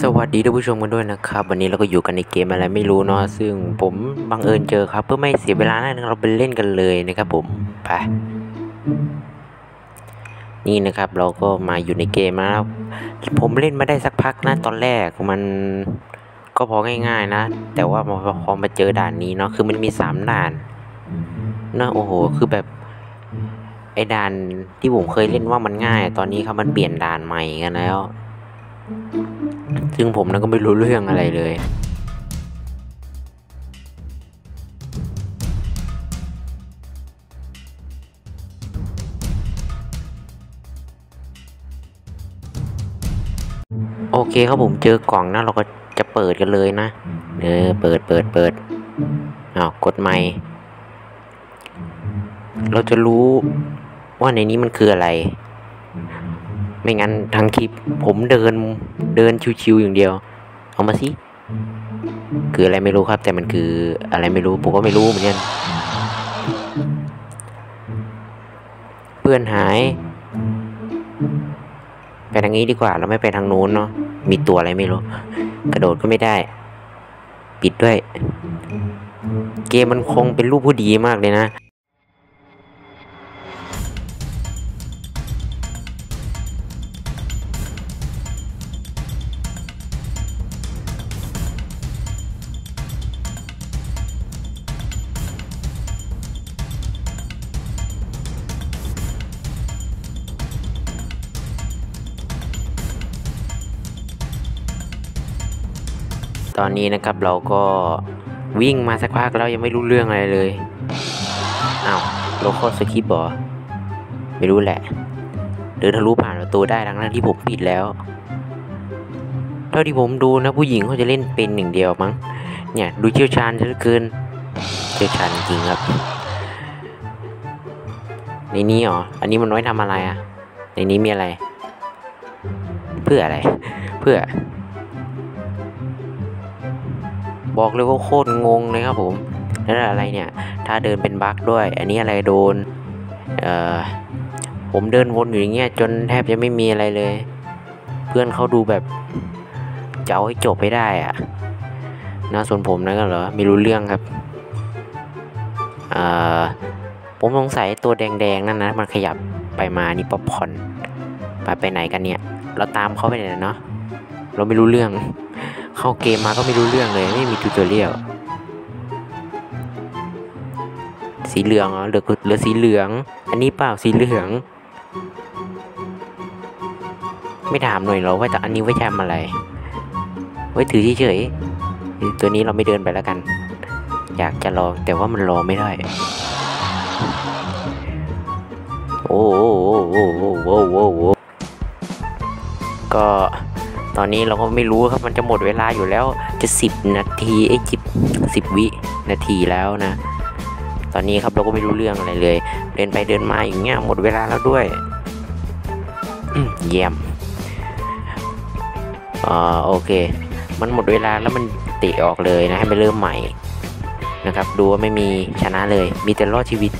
สวัสดีท่านผู้ชมกันด้วยนะครับ วันนี้เราก็อยู่กันในเกมอะไรไม่รู้เนาะซึ่งผมบังเอิญเจอครับ เพื่อไม่เสียเวลานะเราไปเล่นกันเลยนะครับผมไปนี่นะครับเราก็มาอยู่ในเกมแล้วผมเล่นมาได้สักพักนะตอนแรกมันก็พอง่ายๆนะ แต่ว่าพอมาเจอด่านนี้เนาะคือมันมีสามด่านนะโอ้โหคือแบบไอ้ด่านที่ผมเคยเล่นว่ามันง่าย ตอนนี้ครับมันเปลี่ยนด่านใหม่กันแล้ว ซึ่งผมนั้นก็ไม่รู้เรื่องอะไรเลย โอเคครับผมเจอกล่องนะเราก็จะเปิดกันเลยนะ เออเปิดเปิดเปิดอ้าวกดไมค์เราจะรู้ว่าในนี้มันคืออะไร ไม่งั้นทั้งคลิปผมเดินเดินชิวๆอย่างเดียว เอามาสิ คืออะไรไม่รู้ครับ แต่มันคืออะไรไม่รู้ ผมก็ไม่รู้เหมือนกันเพื่อนหาย ไปทางนี้ดีกว่า เราไม่ไปทางนู้นเนาะมีตัวอะไรไม่รู้ กระโดดก็ไม่ได้ ปิดด้วย เกมมันคงเป็นรูปผู้ดีมากเลยนะ ตอนนี้นะครับเราก็วิ่งมาสักพักแล้วยังไม่รู้เรื่องอะไรเลยอ้าวโลคอสคริปต์บอไม่รู้แหละเดินทะลุผ่านประตูได้ทั้งนั้นที่ผมปิดแล้ว เท่าที่ผมดูนะผู้หญิงเขาจะเล่นเป็นหนึ่างเดียวมั้ง เนี่ยดูเชี่ยวชาญเหลือเกิน เชี่ยวชาญจริงครับ ในนี้เหรออันนี้มันไว้ทำอะไรอะในนี้มีอะไร เพื่ออะไร เพื่อ บอกเลยว่าโคตรงงเลยครับผมนั่นอะไรเนี่ย ถ้าเดินเป็นบั๊กด้วย อันนี้อะไรโดน เอ่อ ผมเดินวนอยู่อย่างเงี้ยจนแทบจะไม่มีอะไรเลย เพื่อนเขาดูแบบจะเอาให้จบให้ได้อะนะส่วนผมนะก็เหรอไม่รู้เรื่องครับเอ่อผมสงสัยตัวแดงๆนั่นนะมันขยับไปมานี่ป๊อปคอนไปไปไหนกันเนี่ย เราตามเขาไปไหนเนาะเราไม่รู้เรื่อง เข้าเกมมาก็ไม่รู้เรื่องเลย ไม่มีทูตอเรียลสีเหลืองเหรอเหลือเหลือสีเหลือง อันนี้เปล่าสีเหลือง ไม่ถามหน่อยเหรอว่าแต่อันนี้ไว้ทำอะไร ไว้ถือเฉยตัวนี้เราไม่เดินไปแล้วกัน อยากจะลองแต่ว่ามันรอไม่ได้ อนนี้เราก็ไม่รู้ครับมันจะหมดเวลาอยู่แล้วจะสิบนาทีไอ้จิบสิบวินาทีแล้วนะ ตอนนี้ครับเราก็ไม่รู้เรื่องอะไรเลย เดินไปเดินมาอย่างเงี้ยหมดเวลาแล้วด้วยเยี่ยมอ่าโอเค มันหมดเวลาแล้วมันเตะออกเลยนะให้ไปเริ่มใหม่นะครับ ดูว่าไม่มีชนะเลย มีแต่รอดชีวิต